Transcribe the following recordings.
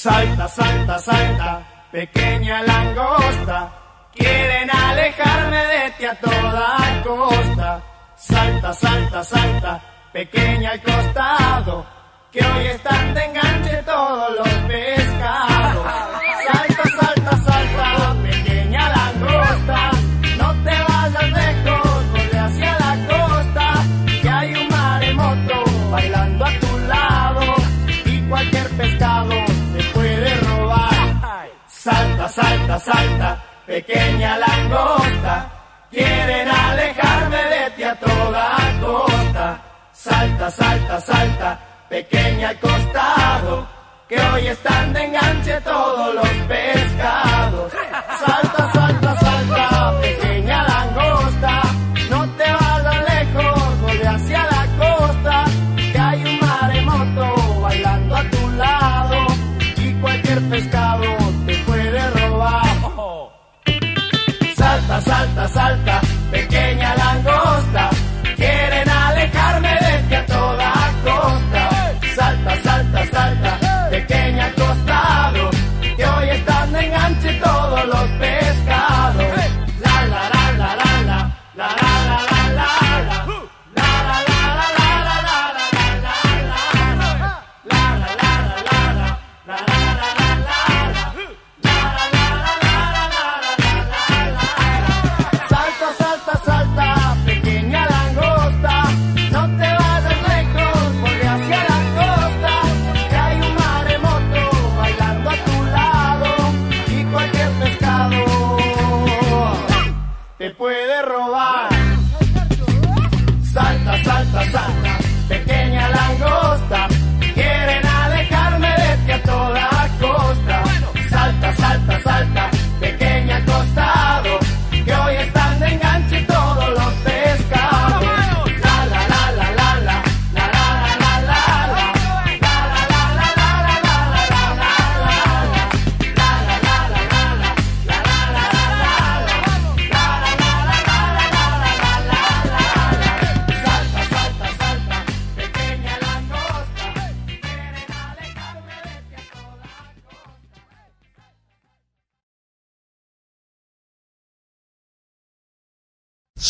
Salta, salta, salta, pequeña langosta. Quieren alejarme de ti a toda costa. Salta, salta, salta, pequeña al costado. Que hoy están de enganche todos los pescados. salta, salta, pequeña langosta. Quieren alejarme de ti a toda costa. Salta, salta, salta, pequeña al costado. Que hoy están de enganche todos los pescados. Salta, salta. Salta.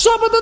Shabba da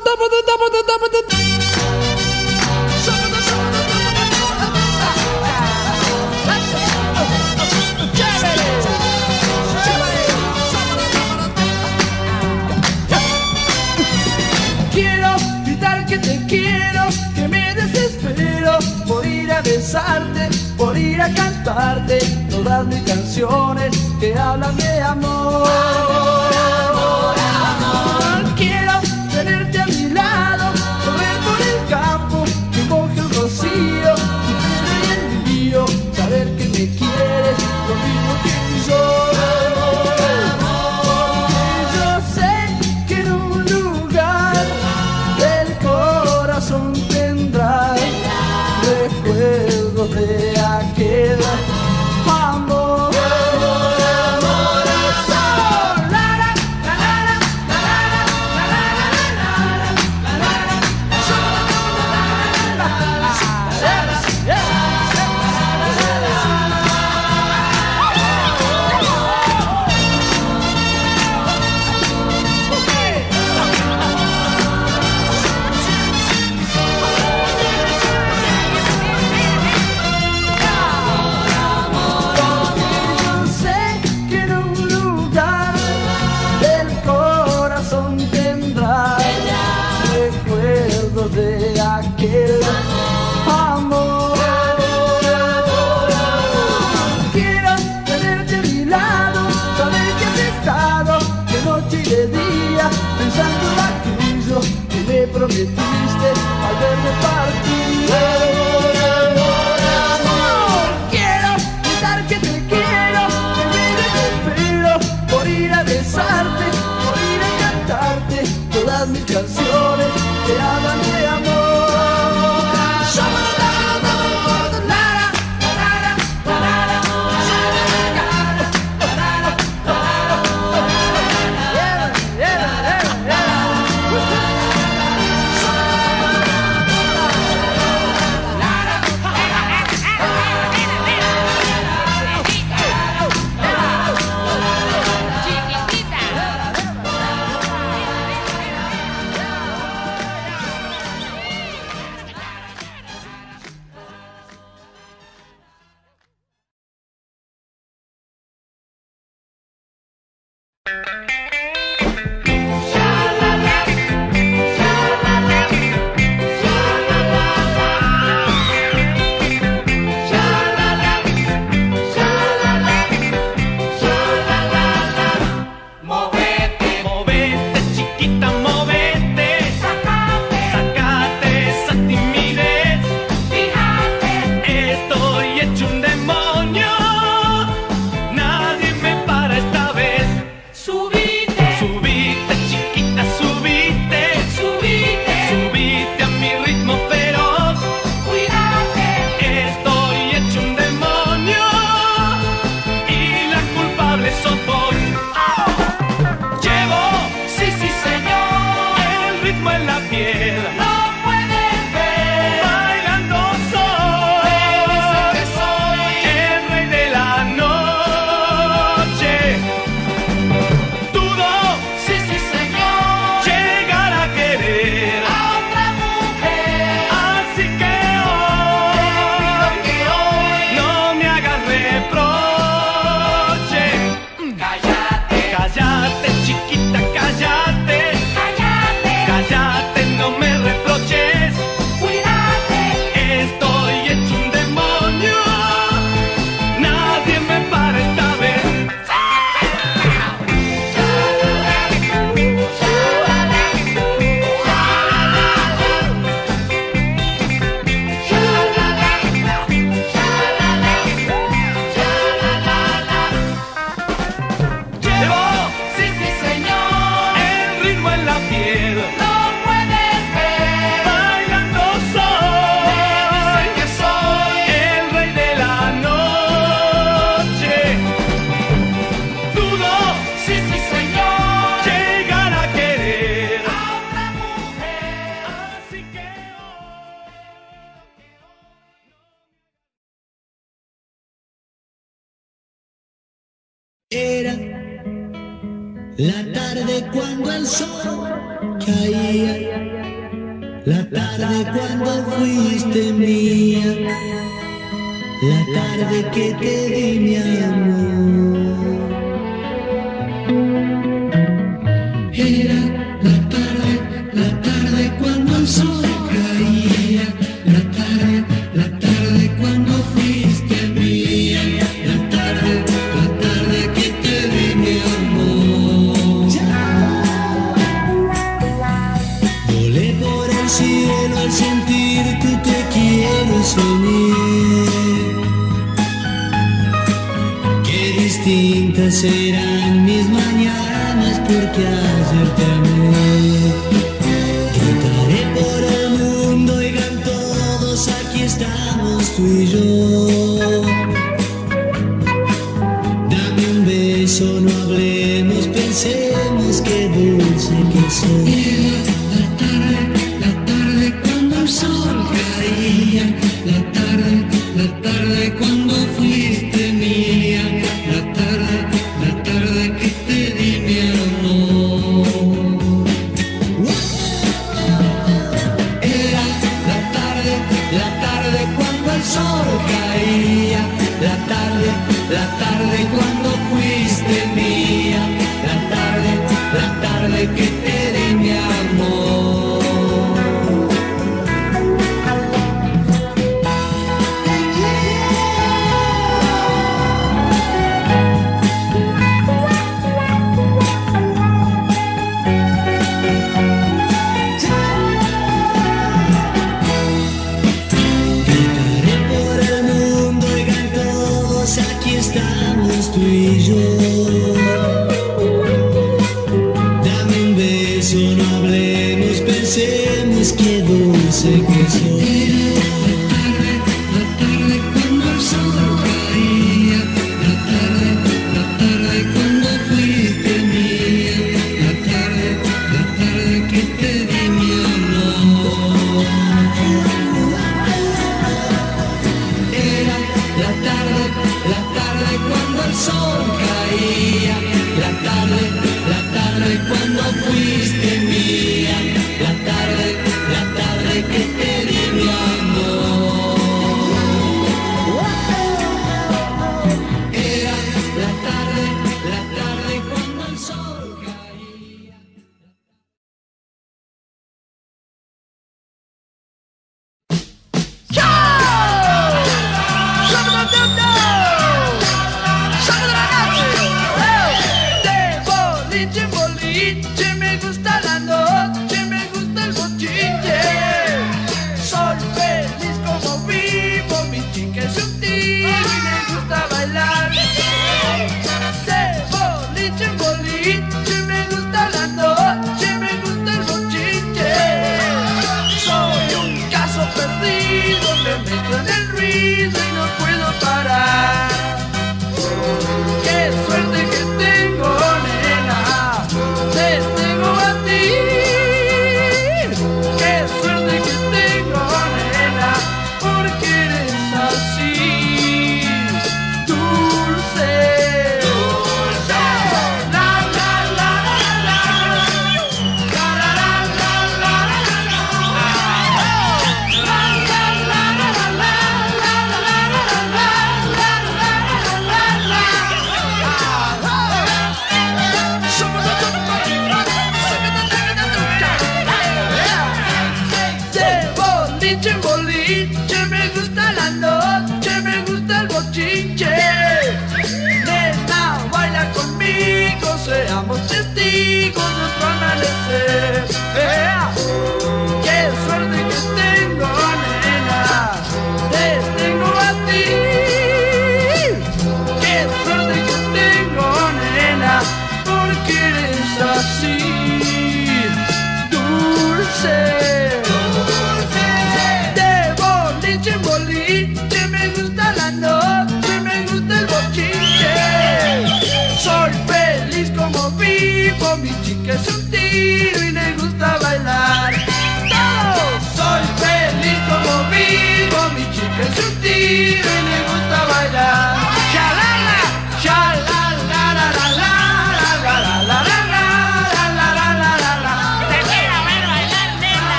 la tarde, la tarde cuando el sol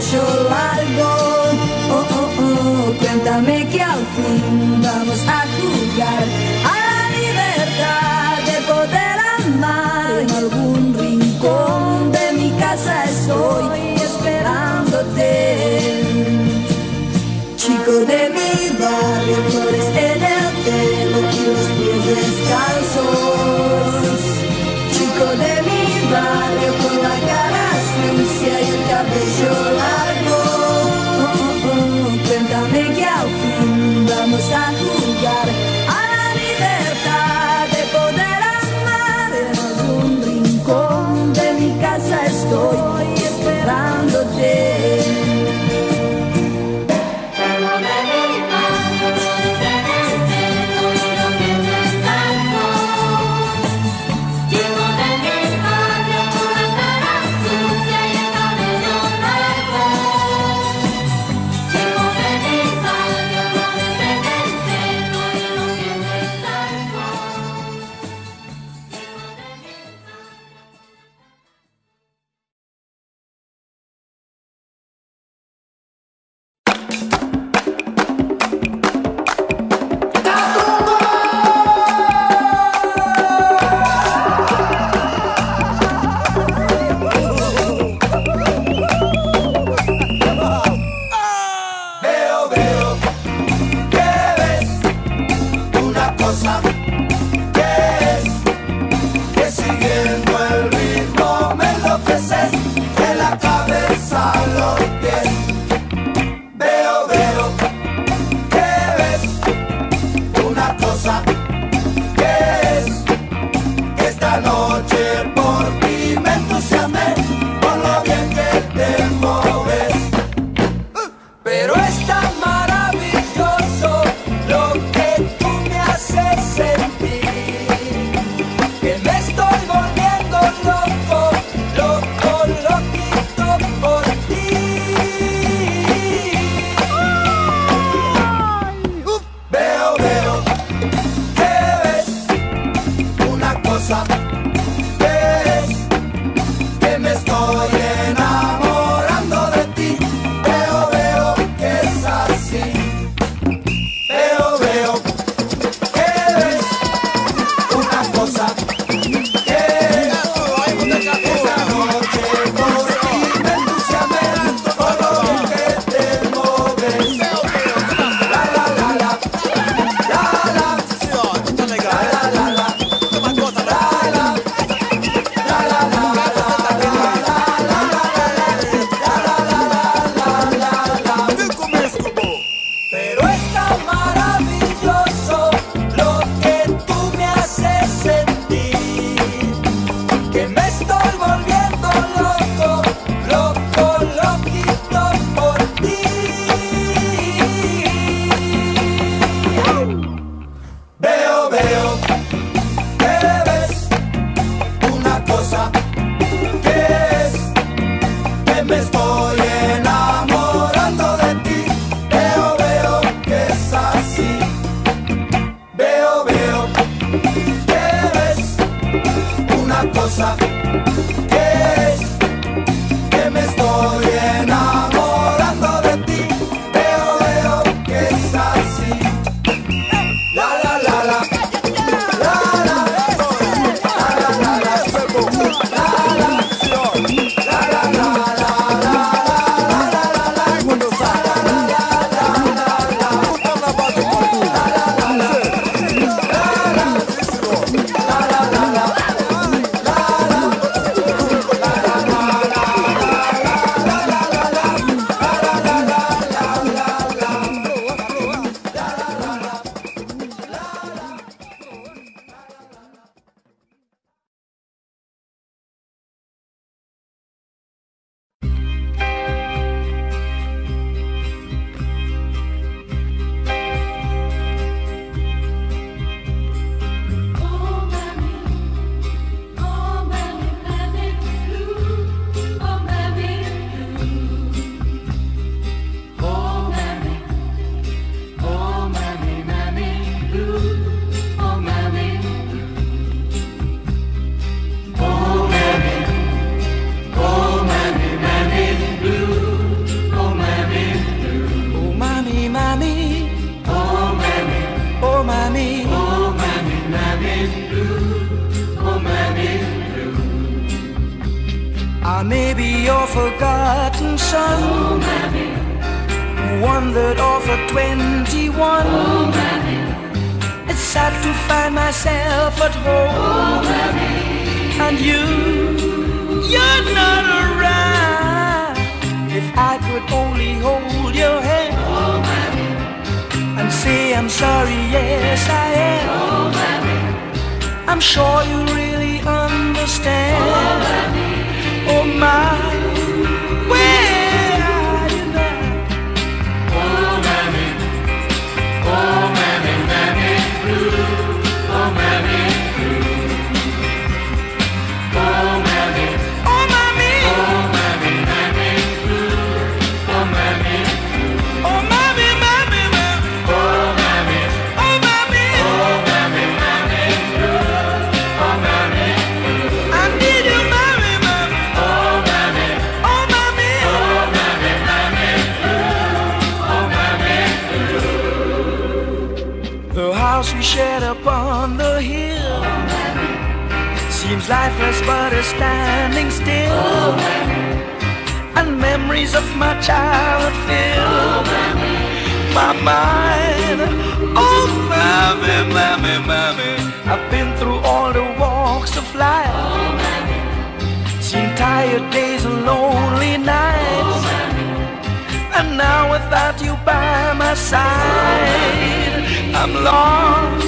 trecho algo, Oh, oh, oh, cuéntame que ao fim vamos a jogar. sad. Stop. side. I'm lost.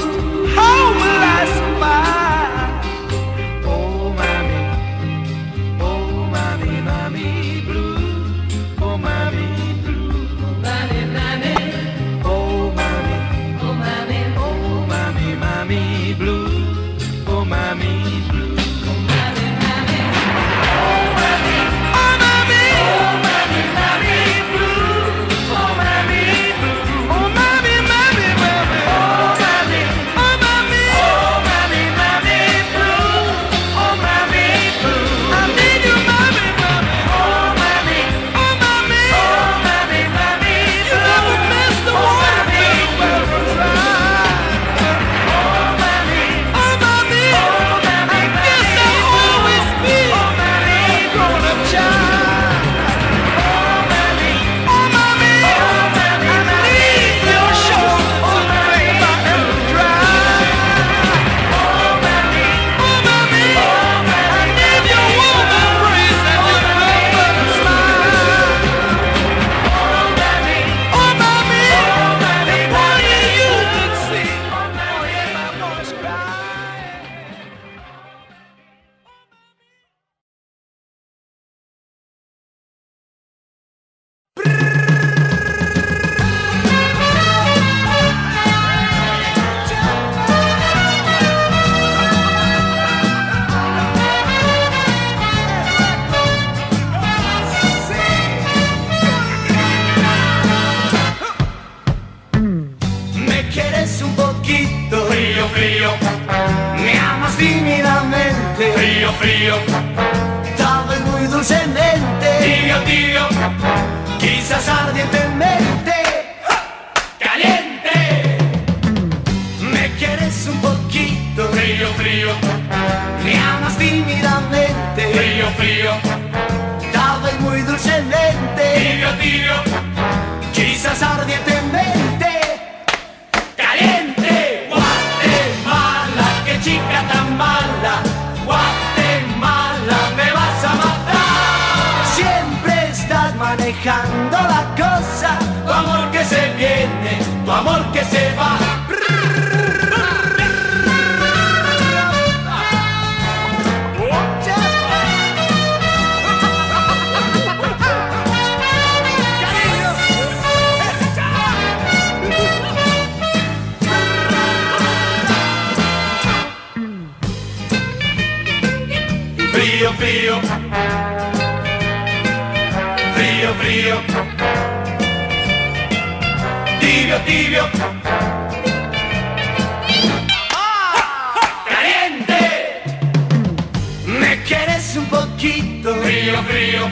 un poquito. Frío, frío.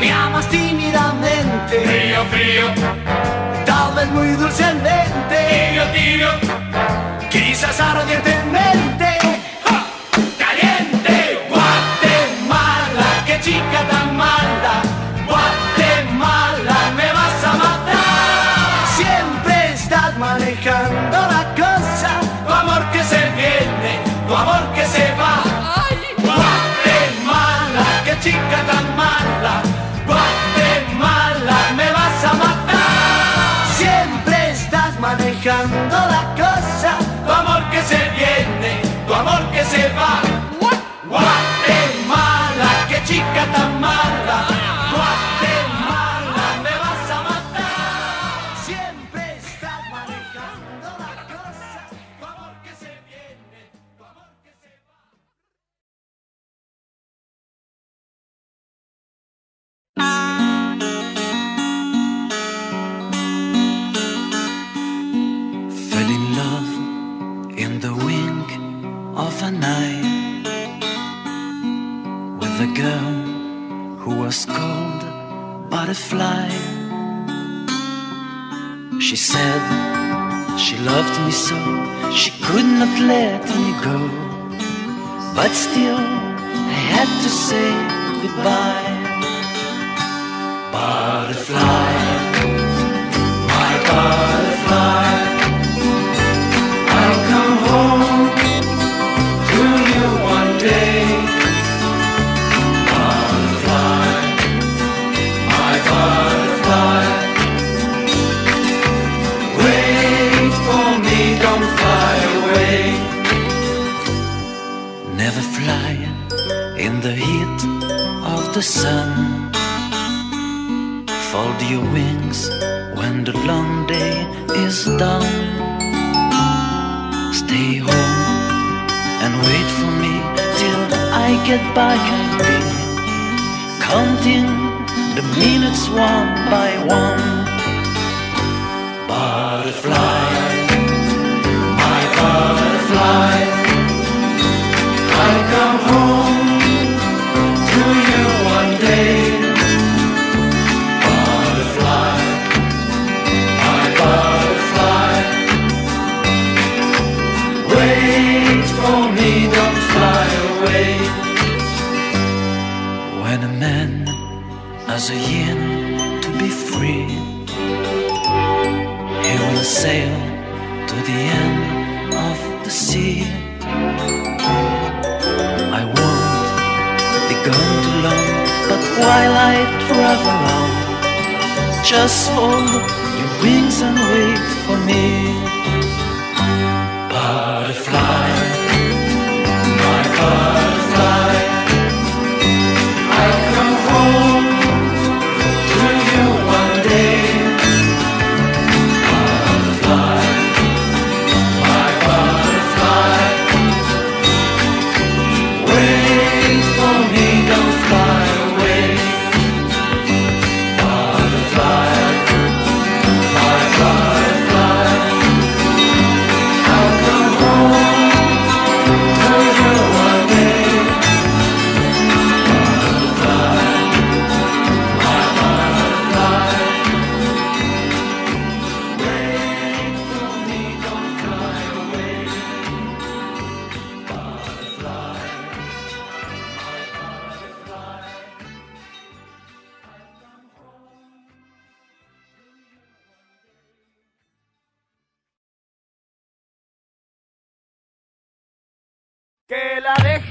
Me amas tímidamente. Frío, frío. Tal vez muy dulcemente. Tibio, tibio. Quizás ardientemente. Bye. But still, I had to say goodbye. Your wings when the long day is done. Stay home and wait for me till I get back. I'll be counting the minutes one by one. Sail to the end of the sea. I won't be gone too long, but while I travel on, just hold your wings and wait for me.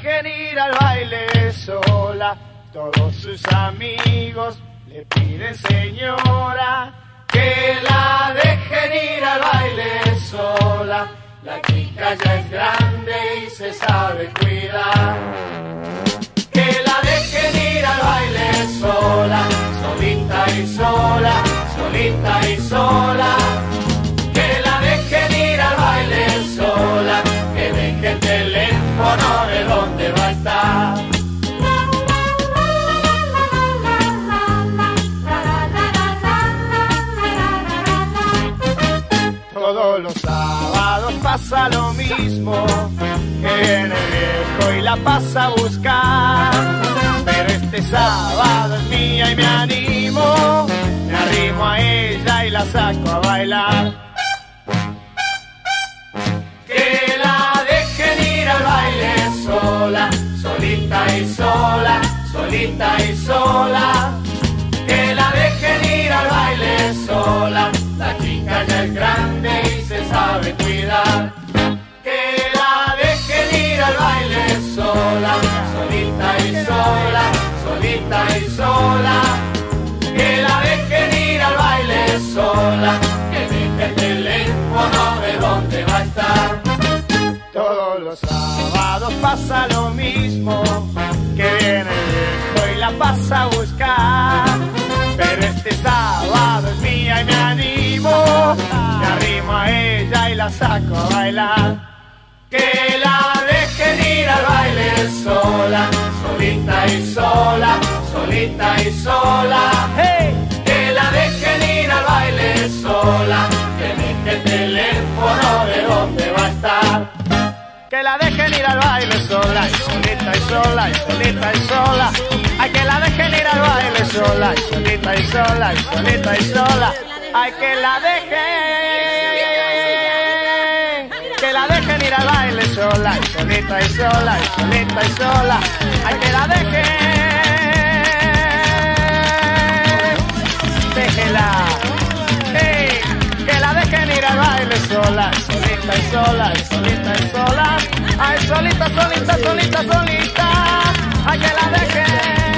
Dejen ir al baile sola. Todos sus amigos le piden señora. Que la dejen ir al baile sola. La chica ya es grande y se sabe cuidar. Que la dejen ir al baile sola. Solita y sola, solita y sola. De dónde va a estar. Todos los sábados pasa lo mismo, que viene el viejo y la pasa a buscar. Pero este sábado es mía y me animo, me arrimo a ella y la saco a bailar. Solita y sola, solita y sola. Que la dejen ir al baile sola, la chica ya es grande y se sabe cuidar. Que la dejen ir al baile sola, solita y sola, solita y sola. Que la dejen ir al baile sola, que deje el teléfono de dónde va a estar. Todos los sábados pasa lo mismo, que viene el viejo y vas a buscar. Pero este sábado es mía y me animo. Me arrimo a ella y la saco a bailar. Que la dejen ir al baile sola, solita y sola, solita y sola. ¡Hey! Que la dejen ir al baile sola, el teléfono de dónde va a estar. Que la dejen ir al baile sola, y solita y sola, y solita y sola. Hay que la dejen ir al baile sola, y solita y sola, y solita y sola. Hay que la dejen que la dejen ir al baile sola, y solita y sola, y solita y sola, hay que la dejen, déjela, baile sola, solita y sola, solita y sola, ay solita, solita, solita, solita, hay que la dejen,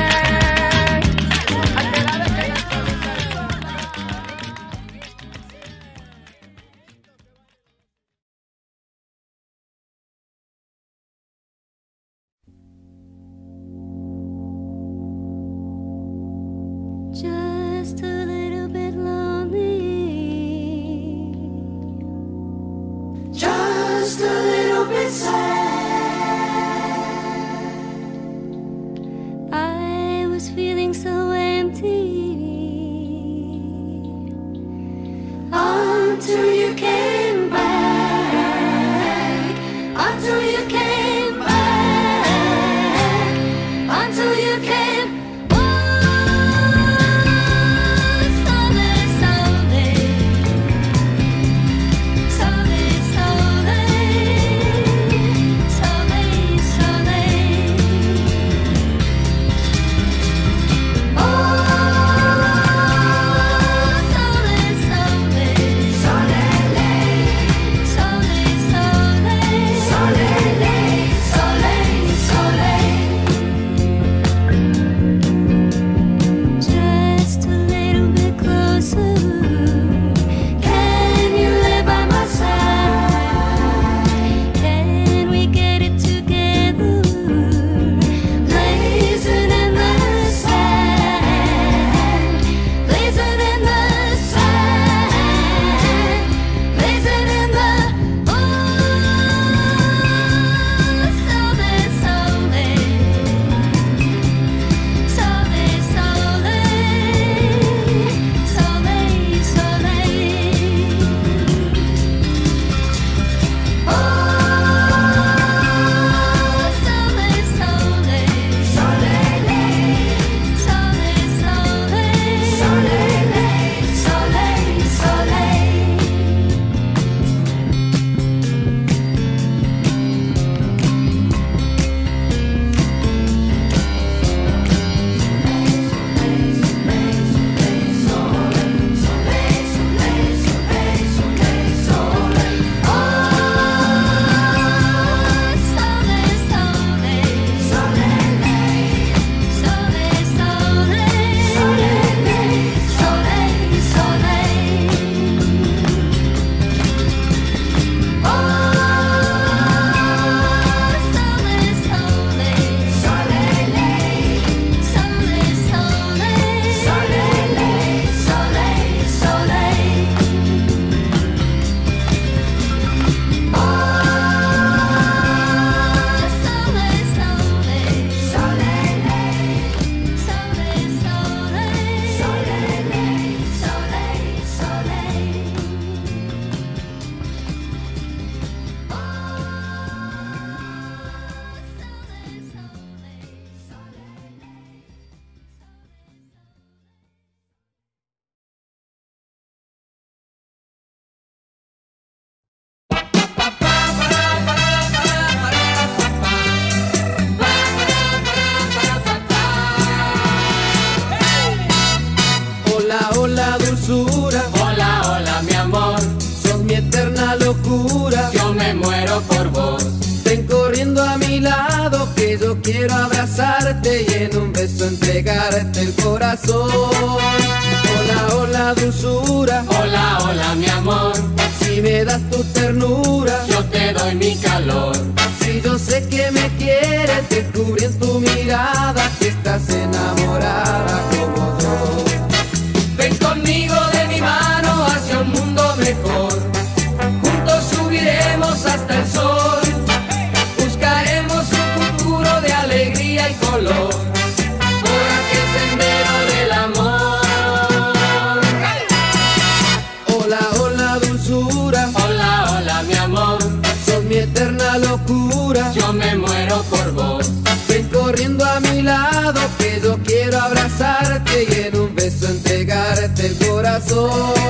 abrazarte y en un beso entregarte el corazón. Hola, hola, dulzura. Hola, hola mi amor, Si me das tu ternura. yo te doy mi calor. Si yo sé que me quieres, descubrí en tu todo.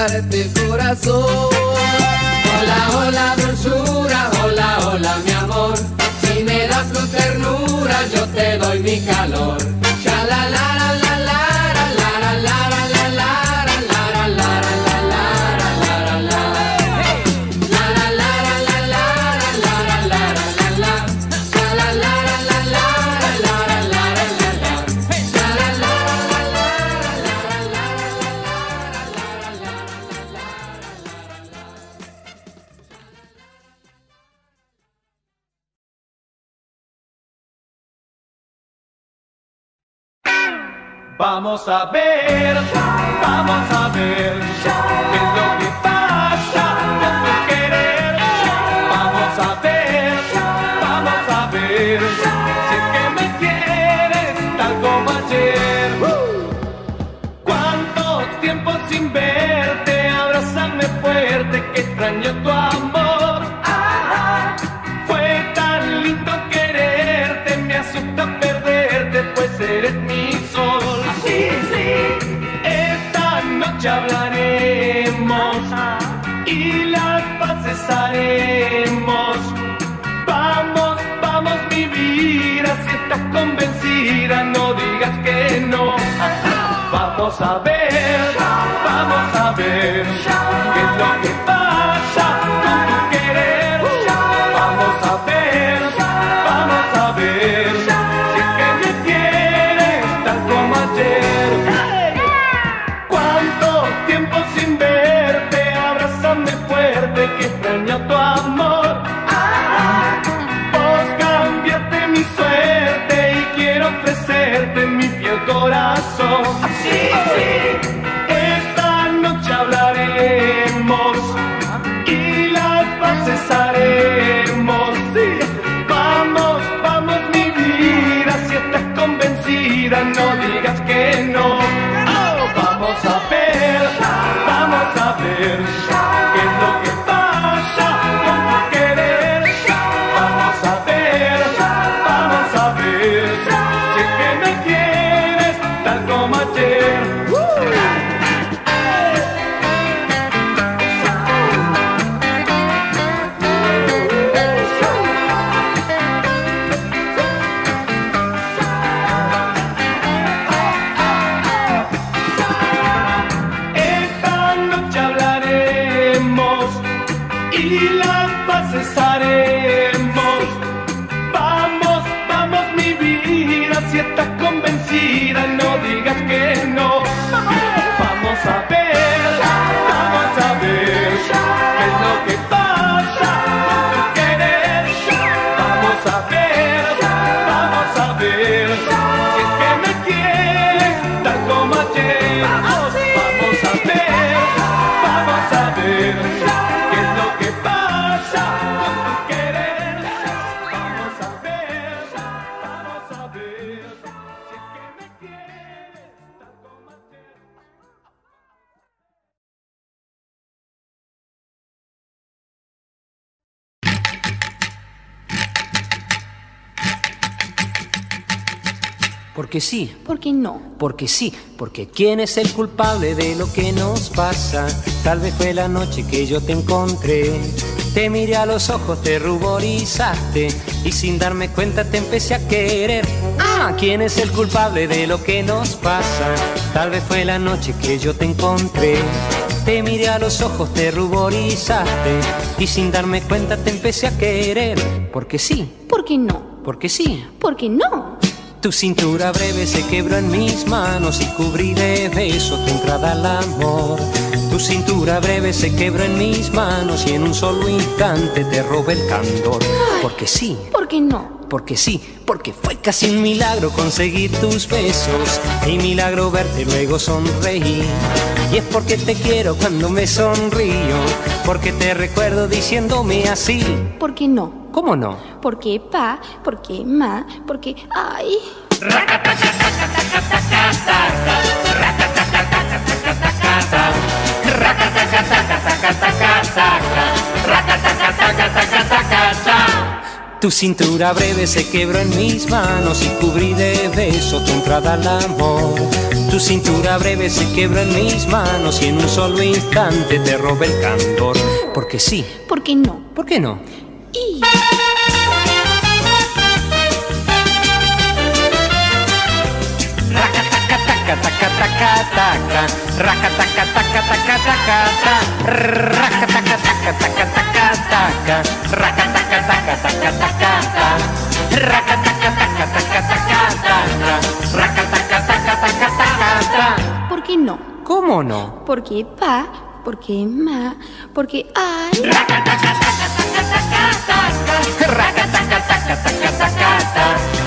Hola, hola, dulzura, hola, hola, mi amor. Si me das tu ternura, yo te doy mi cariño. Vamos a ver, vamos a ver. Vamos a ver, vamos a ver qué es lo que pasa. is Porque sí. Porque no. Porque sí. Porque quién es el culpable de lo que nos pasa. Tal vez fue la noche que yo te encontré. Te miré a los ojos, te ruborizaste y sin darme cuenta te empecé a querer. Ah, ¿quién es el culpable de lo que nos pasa? Tal vez fue la noche que yo te encontré. Te miré a los ojos, te ruborizaste y sin darme cuenta te empecé a querer. Porque sí. Porque no. Porque sí. Porque no. Tu cintura breve se quebró en mis manos y cubrí de besos tu entrada al amor. Tu cintura breve se quebró en mis manos y en un solo instante te robé el candor. Porque sí, ¿Por qué no? porque sí, porque fue casi un milagro conseguir tus besos y milagro verte luego sonreír. Y es porque te quiero cuando me sonrío, porque te recuerdo diciéndome así. ¿Por qué no? ¿Cómo no? ¿Por qué pa? ¿Por qué ma? ¿Por qué ay? Tu cintura breve se quebró en mis manos y cubrí de beso tu entrada al amor. Tu cintura breve se quebró en mis manos y en un solo instante te robé el candor. Porque sí, ¿Por qué no? ¿por qué no? Y taca taca taca taca raca taca taca taca taca taca taca taca taca taca raca taca taca taca taca taca taca taca taca taca taca taca taca taca ¿Por qué no? ¿Cómo no? Porque pa, porque ma, porque ay. Taca taca taca taca taca taca taca taca taca taca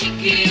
chiquillo.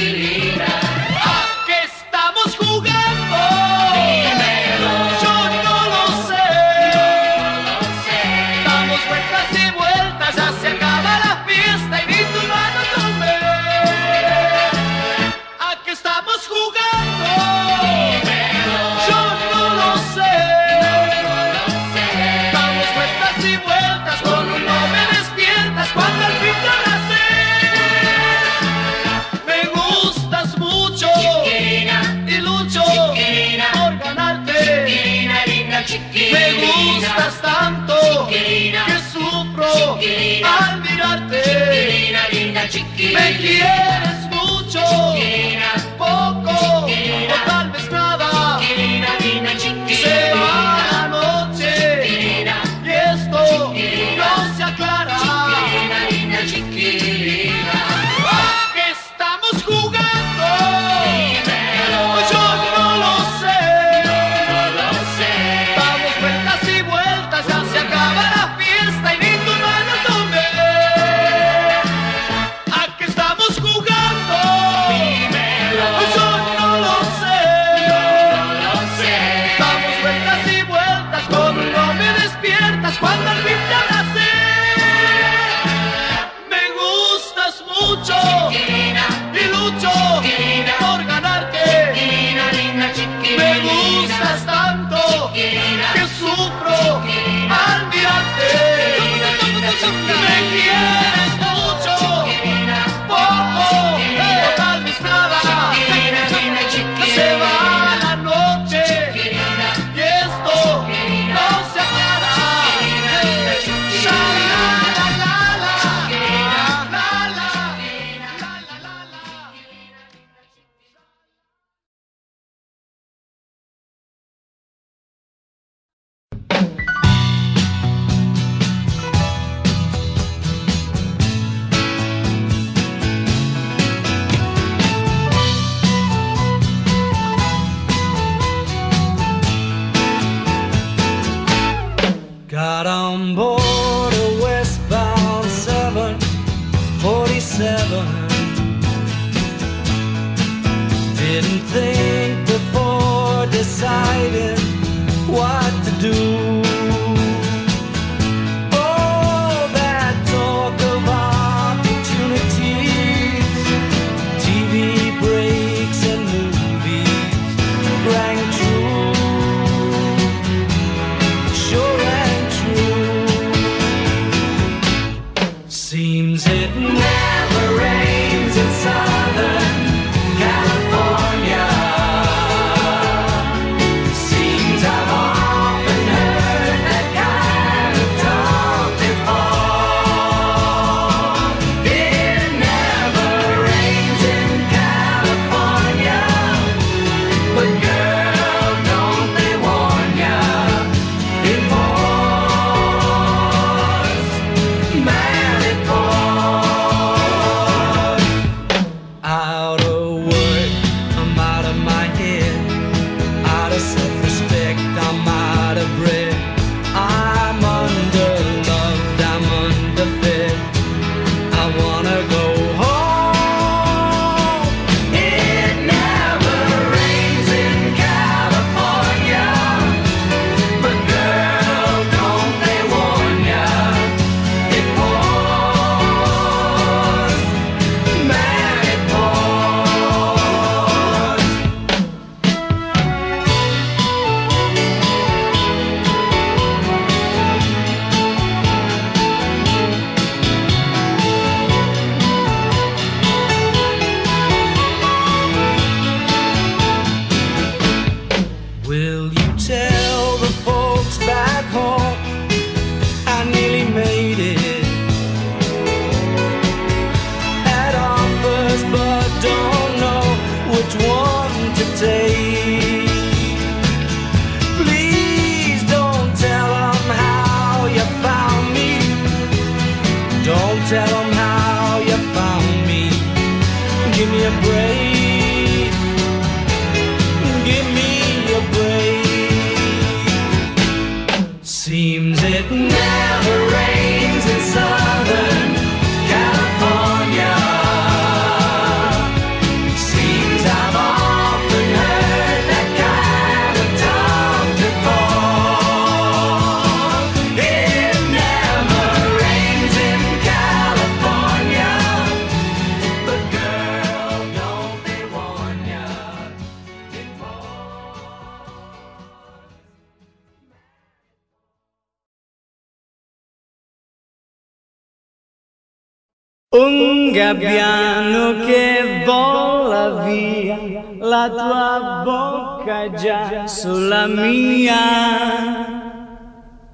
gabbiano che vola via, la tua bocca è già sulla mia.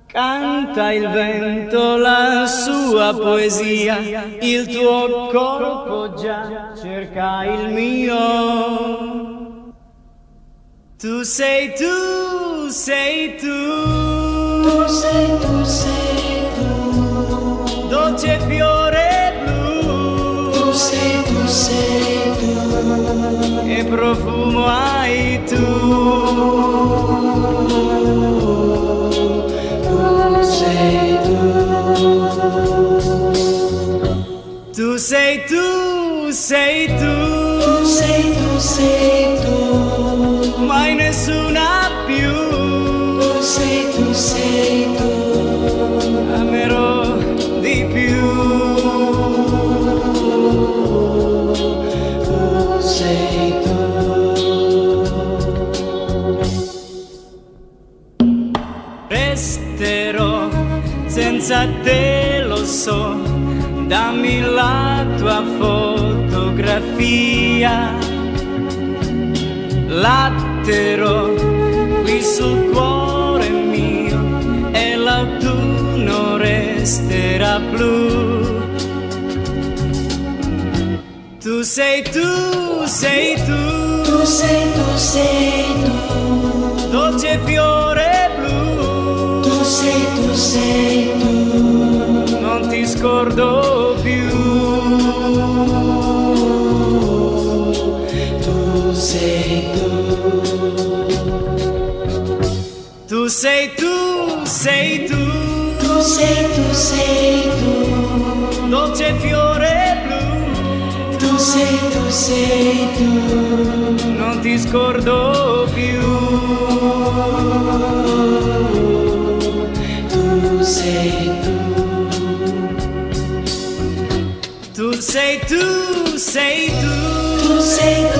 Canta il vento la sua poesia, il tuo corpo già cerca il mio. Tu sei tu, sei tu, tu sei tu, sei tu, dolce fiore. che profumo hai tu, tu sei tu, tu sei tu, sei tu, tu sei tu, sei tu, mai nessuna dammi la tua fotografia. Latterò qui sul cuore mio e l'autunno resterà blu. Tu sei tu, sei tu, Tu sei, tu sei tu, dolce fiore blu. tu sei, tu sei tu, non ti scordo sei tu, sei tu, tu sei, tu sei tu, dolce fiore blu. tu sei, tu sei tu, non ti scordo più. tu sei tu, Tu sei tu, sei tu, tu sei, tu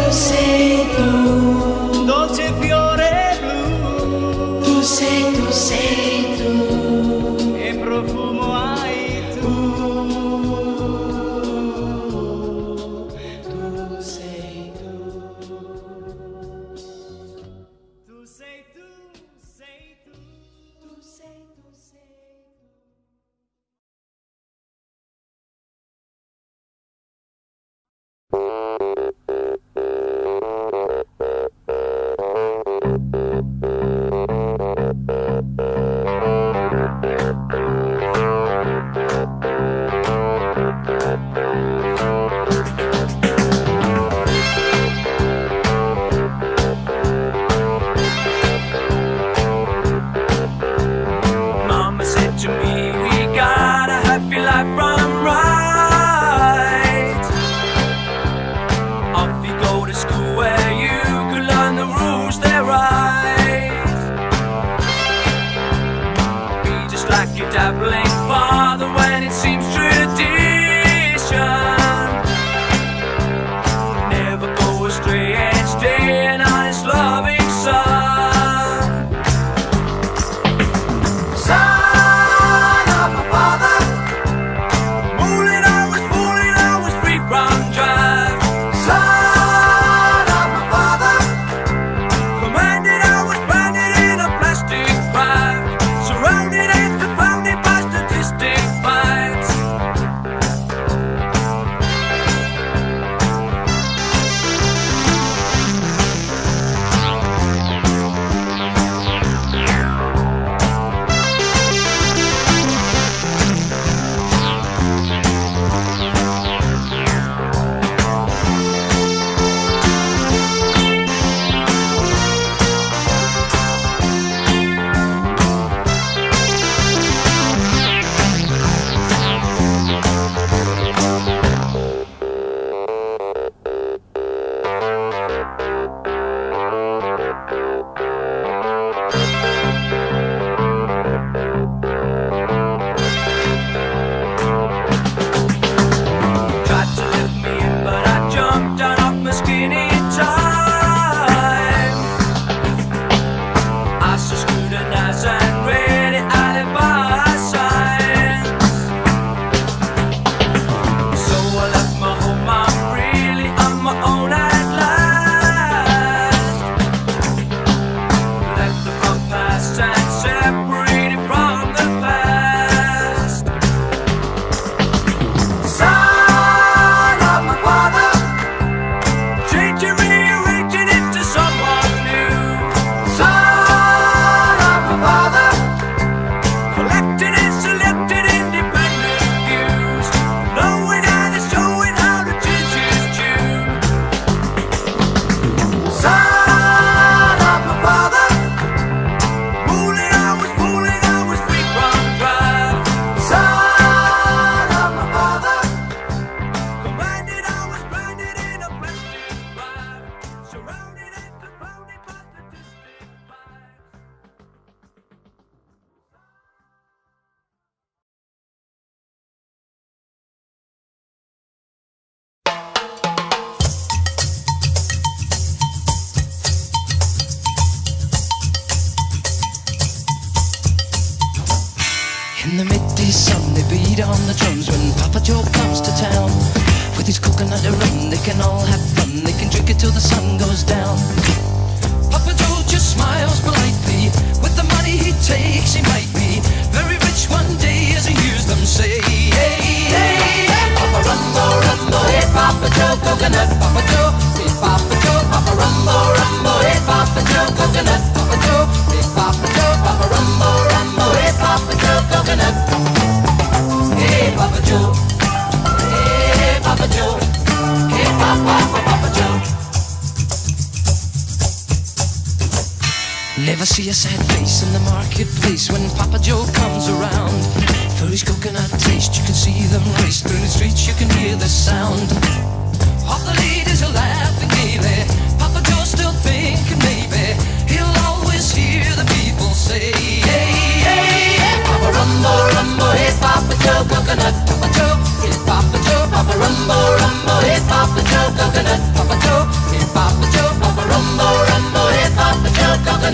Hey,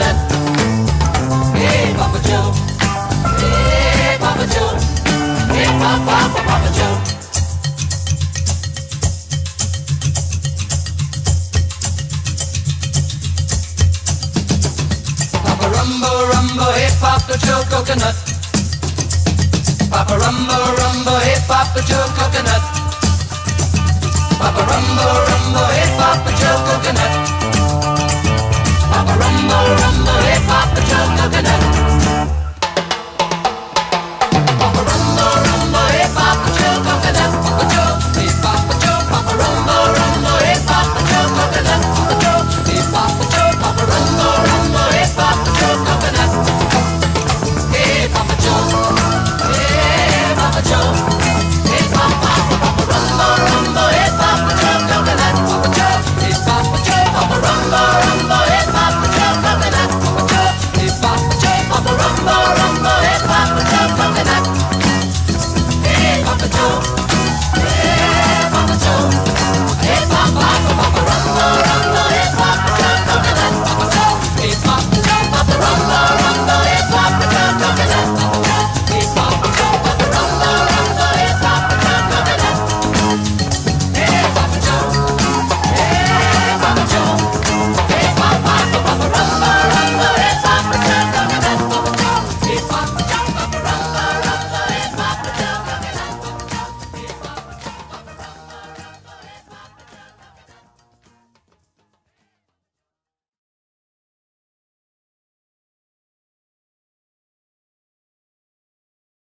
Papa Joe. Hey, Papa Joe. Hey, Papa, Papa, Papa Joe. Papa Rumbo, Rumbo, hey, Papa Joe, coconut. Papa Rumbo, Rumbo, hey, Papa Joe, coconut. Papa Rumbo, Rumbo, hey, Papa Joe, coconut. Rumble, rumble, rumble, hip hop, the.